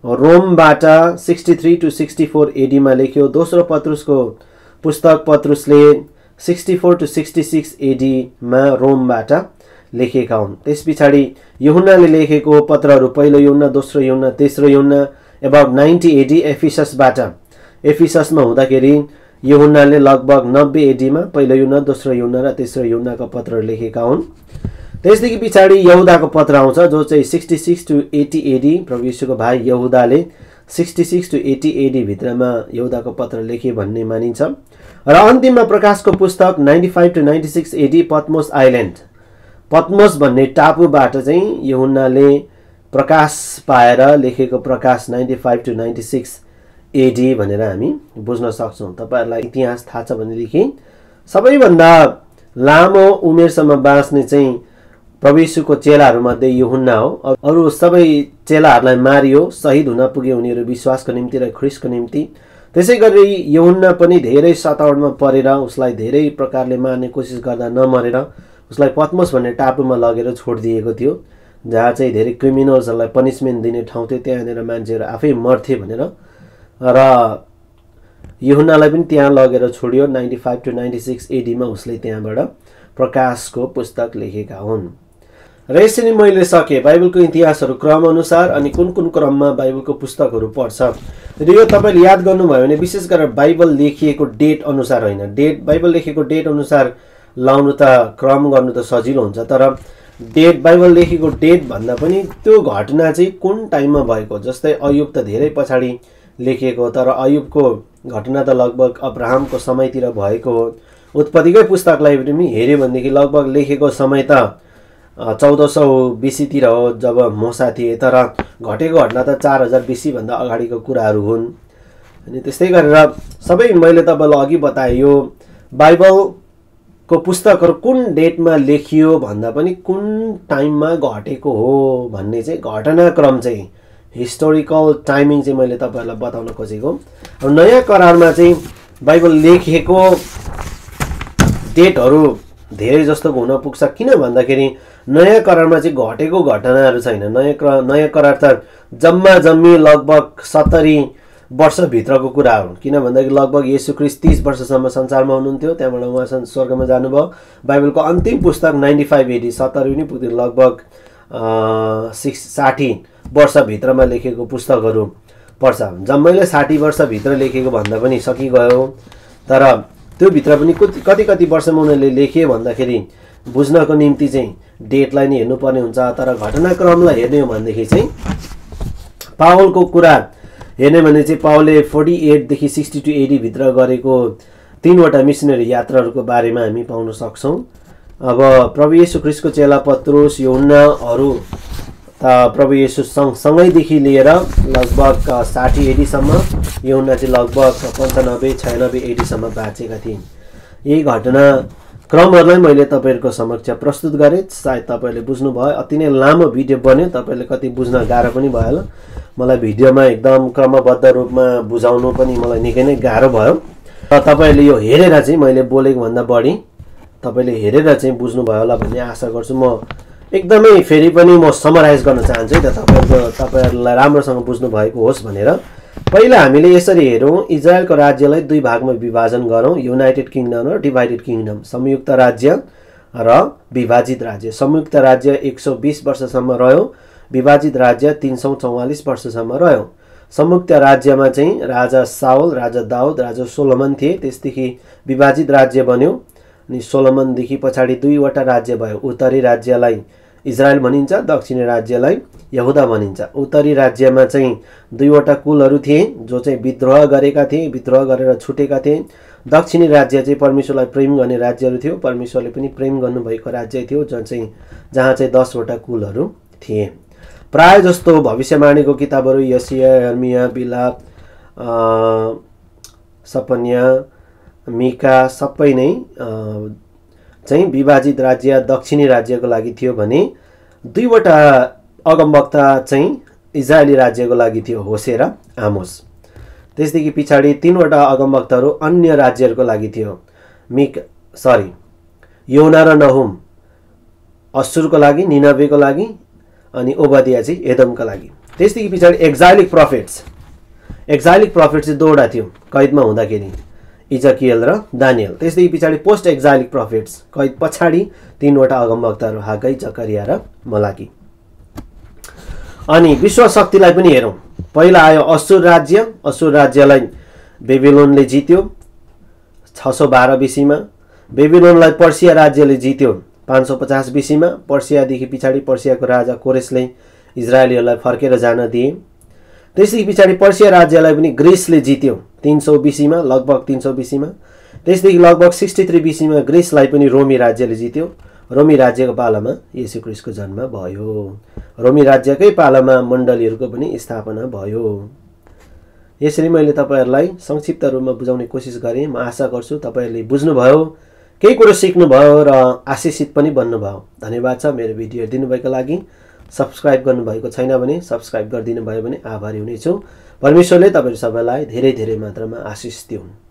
रोमबाट sixty three to sixty four एडीमा लेख्यो। दोस्रो पत्रुसको पुस्तक पत्रुसले sixty four to sixty six एडीमा रोमबाट लेखेका हुन्। त्यस पछाडि युहुनाले लेखेको पत्रहरू पहिलो युना दोस्रो युना तेस्रो युना एबाउट नाइन्टी एडी एफिससबाट एफिससमा हुँदाखेरि युहुनाले लगभग नब्बे एडीमा पहिलो युना दोस्रो युना र तेस्रो युनाको पत्रहरू लेखेका हुन्। त्यसदेखि पछाडि यहुदाको पत्र आउँछ जो चाहिँ sixty six to eighty AD प्रभु यीशुको भाइ यहुदाले sixty six to eighty AD भित्रमा यहुदाको पत्र लेखे भन्ने मानिन्छ। र अन्तिममा प्रकाशको पुस्तक ninety five to ninety six AD Patmos island. Patmos भन्ने टापुबाट चाहिँ यहुनाले प्रकाश पाएर लेखेको प्रकाश ninety five to ninety six AD भनेर हामी बुझ्न सक्छौँ। तपाईँहरूलाई इतिहास थाहा छ भनेदेखि सबैभन्दा लामो उमेरसम्म बाँच्ने चाहिँ प्रवेशुको चेलाहरूमध्ये युहुन्ना हो। अरू सबै चेलाहरूलाई मारियो शहीद हुन पुगे उनीहरू विश्वासको निम्ति र ख्रिसको निम्ति। त्यसै गरी यहुन्ना पनि धेरै सतावटमा परेर उसलाई धेरै प्रकारले मार्ने कोसिस गर्दा नमरेर उसलाई पद्मस भन्ने टापुमा लगेर छोडिदिएको थियो जहाँ चाहिँ धेरै क्रिमिनल्सहरूलाई पनिसमेन्ट दिने ठाउँ थियो त्यहाँनिर मान्छेहरू आफै मर्थे भनेर। र युहुन्नालाई पनि त्यहाँ लगेर छोडियो ninety five to ninety six एडीमा उसले त्यहाँबाट प्रकाशको पुस्तक लेखेका हुन्। र यसरी मैले सकेँ बाइबलको इतिहासहरू क्रमअनुसार अनि कुन कुन क्रममा बाइबलको पुस्तकहरू पढ्छ र यो तपाईँले याद गर्नुभयो भने विशेष गरेर बाइबल लेखिएको डेट अनुसार होइन डेट बाइबल लेखेको डेट अनुसार लाउनु त क्रम गर्नु त सजिलो हुन्छ तर डेट बाइबल लेखेको डेट भन्दा पनि त्यो घटना चाहिँ कुन टाइममा भएको? जस्तै अयुब त धेरै पछाडि लेखिएको तर अयुबको घटना त लगभग अब्राहमको समयतिर भएको हो। उत्पत्तिकै पुस्तकलाई पनि हेऱ्यो भनेदेखि लगभग लेखेको समय त चौध सौ बिसीतिर हो जब मोसा थिए तर घटेको घटना त चार हजार बिसीभन्दा अगाडिको कुराहरू हुन्। अनि त्यस्तै गरेर सबै मैले तपाईँलाई अघि बताएँ यो बाइबलको पुस्तकहरू कुन डेटमा लेखियो भन्दा पनि कुन टाइममा घटेको हो भन्ने चाहिँ घटनाक्रम चाहिँ हिस्टोरिकल टाइमिङ चाहिँ मैले तपाईँहरूलाई बताउन खोजेको अब नयाँ करारमा चाहिँ बाइबल लेखेको डेटहरू धेरै जस्तोको हुन पुग्छ। किन भन्दाखेरि नयाँ करारमा चाहिँ घटेको घटनाहरू छैन। नयाँ नयाँ करार त जम्मा जम्मी लगभग सत्तरी वर्षभित्रको कुरा हो। किन भन्दाखेरि लगभग यसु क्रिस तिस वर्षसम्म संसारमा हुनुहुन्थ्यो त्यहाँबाट उहाँ स्वर्गमा जानुभयो। बाइबलको अन्तिम पुस्तक नाइन्टी फाइभ एटी सत्तरी पनि पुग्थ्यो लगभग सिक्स साठी वर्षभित्रमा लेखेको पुस्तकहरू पर्छ जम्मैले साठी वर्षभित्र लेखेको भन्दा पनि सकिगयो। तर त्योभित्र पनि कति कति वर्षमा उनीहरूले लेखे भन्दाखेरि बुझ्नको निम्ति चाहिँ डेटलाई नै हेर्नुपर्ने हुन्छ। तर घटनाक्रमलाई हेर्ने हो भनेदेखि चाहिँ पावलको कुरा हेर्ने भने चाहिँ पावलले फोर्टी एटदेखि सिक्सटी टू एटीभित्र गरेको तिनवटा मिसनरी यात्राहरूको बारेमा हामी पाउन सक्छौँ। अब प्रभु येसु ख्रिस्टको चेला पत्रुस त प्रभु येसु सँगसँगैदेखि लिएर लगभग साठी एडीसम्म योन्ना चाहिँ लगभग पन्चानब्बे छयानब्बे एडीसम्म बाँचेका थिए यही घटना क्रमहरूलाई मैले तपाईँहरूको समक्ष प्रस्तुत गरेँ। सायद तपाईँहरूले बुझ्नुभयो अति नै लामो भिडियो बन्यो तपाईँले कति बुझ्न गाह्रो पनि भयो होला। मलाई भिडियोमा एकदम क्रमबद्ध रूपमा बुझाउनु पनि मलाई निकै नै गाह्रो भयो। र तपाईँहरूले यो हेरेर चाहिँ मैले बोलेको भन्दा बढी तपाईँले हेरेर चाहिँ बुझ्नुभयो होला भन्ने आशा गर्छु म। एकदमै फेरि पनि म समराइज गर्न चाहन्छु है त तपाईँहरूको तपाईँहरूलाई राम्रोसँग बुझ्नु भएको होस् भनेर। पहिला हामीले यसरी हेरौँ इजरायलको राज्यलाई दुई भागमा विभाजन गरौँ युनाइटेड किङडम र डिभाइडेड किङडम। संयुक्त राज्य र विभाजित राज्य। संयुक्त राज्य एक सौ बिस वर्षसम्म रह्यो। विभाजित राज्य तिन सौ चौवालिस वर्षसम्म रह्यो। संयुक्त राज्यमा चाहिँ राजा साउल राजा दाउद राजा सोलोमन थिए। त्यसदेखि विभाजित राज्य बन्यो अनि सोलोमनदेखि पछाडि दुईवटा राज्य भयो। उत्तरी राज्यलाई इजरायल भनिन्छ दक्षिणी राज्यलाई यहुदा भनिन्छ। उत्तरी राज्यमा चाहिँ दुईवटा कुलहरू थिए जो चाहिँ विद्रोह गरेका थिए विद्रोह गरेर छुटेका थिए। दक्षिणी राज्य चाहिँ परमेश्वरलाई प्रेम गर्ने राज्यहरू थियो। परमेश्वरले पनि प्रेम गर्नुभएको राज्य थियो जहाँ चाहिँ जहाँ चाहिँ दसवटा कुलहरू थिए। प्राय जस्तो भविष्यवाणीको किताबहरू यसिया हर्मिया बिलाप सपन्या मिका सबै नै चाहिँ विभाजित राज्य दक्षिणी राज्यको लागि थियो भने दुईवटा अगमवक्ता चाहिँ इजरायली राज्यको लागि थियो होसे र आमोस। त्यसदेखि पछाडि तिनवटा अगमवक्ताहरू अन्य राज्यहरूको लागि थियो। मिक सरी यौना र नहुम असुरको लागि निनबेको लागि अनि ओबदिया चाहिँ एदमका लागि। त्यसदेखि पछाडि एक्जाइलिक प्रफिट्स एक्जाइलिक प्रफिट चाहिँ दोवटा थियो कैदमा हुँदाखेरि। इजकियल र दानियल। त्यसदेखि पछाडि पोस्ट एक्जाइलिक प्रफिट्स कैद पछाडि तिनवटा अगमवक्ताहरू हाकै जकरिया र मलाकी। अनि विश्व शक्तिलाई पनि हेरौँ। पहिला आयो असुर राज्य। असुर राज्यलाई बेबिलोनले जित्यो। छ सौ बाह्र बिसीमा। बेबिलोनलाई पर्सिया राज्यले जित्यो। पाँच सौ पचास बिसीमा पर्सियादेखि पछाडि पर्सियाको राजा कोरेसले इजरायलीहरूलाई फर्केर जान दिए। त्यसदेखि पछाडि पर्सिया राज्यलाई पनि ग्रिसले जित्यो। तिन सौ बिसीमा लगभग तिन सौ बिसीमा। त्यसदेखि लगभग सिक्सटी थ्री बिसीमा ग्रिसलाई पनि रोमी राज्यले जित्यो। रोमी राज्यको पालामा येसु क्रिस्टको जन्म भयो। रोमी राज्यकै पालामा मण्डलीहरूको पनि स्थापना भयो। यसरी मैले तपाईँहरूलाई संक्षिप्त रूपमा बुझाउने कोसिस गरेँ। म आशा गर्छु तपाईँहरूले बुझ्नुभयो। केही कुरो सिक्नुभयो र आशिषित पनि बन्नुभयो। धन्यवाद छ मेरो भिडियो हेरिदिनुभएको लागि। सब्सक्राइब गर्नुभएको छैन भने सब्सक्राइब गरिदिनु भयो भने आभारी हुनेछु। परमेश्वरले तपाईँहरू सबैलाई धेरै धेरै मात्रामा आशिष दिउन्।